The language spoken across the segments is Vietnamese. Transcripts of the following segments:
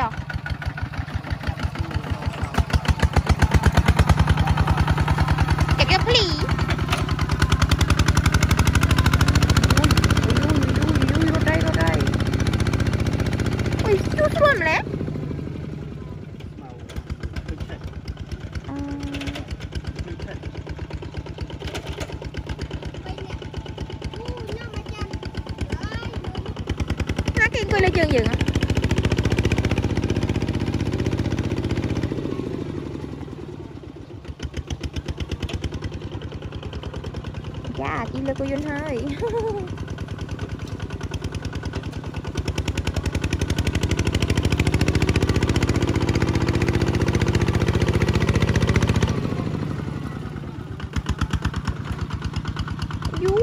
cho Chạy cái pli ui ui ui ui Ui, chú luôn lẽ Nó cái quay lên chân dừng. à Dạ, chỉ là cô Duyên hơi Vui.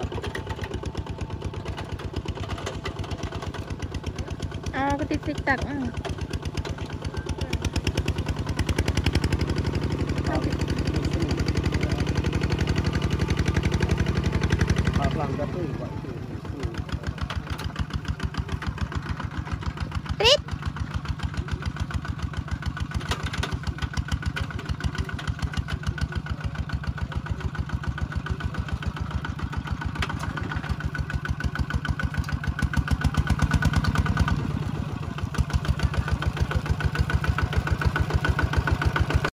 กติดติดตักอะหลังกระตุ้นก่อน